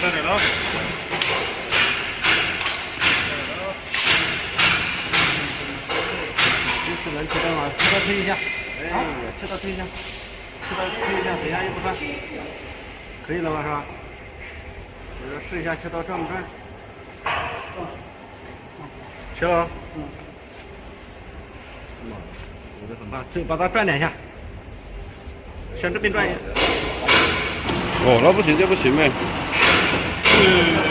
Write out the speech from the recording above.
带点刀。这次能吃灯了，吃刀推一下。哎，吃刀推一下，吃刀推一下，等一下又不转，可以了吧？是吧？我说试一下吃刀转不转。切了。嗯。妈，我这很怕，这把它转两下，向这边转一。哦，那不行就不行呗。嗯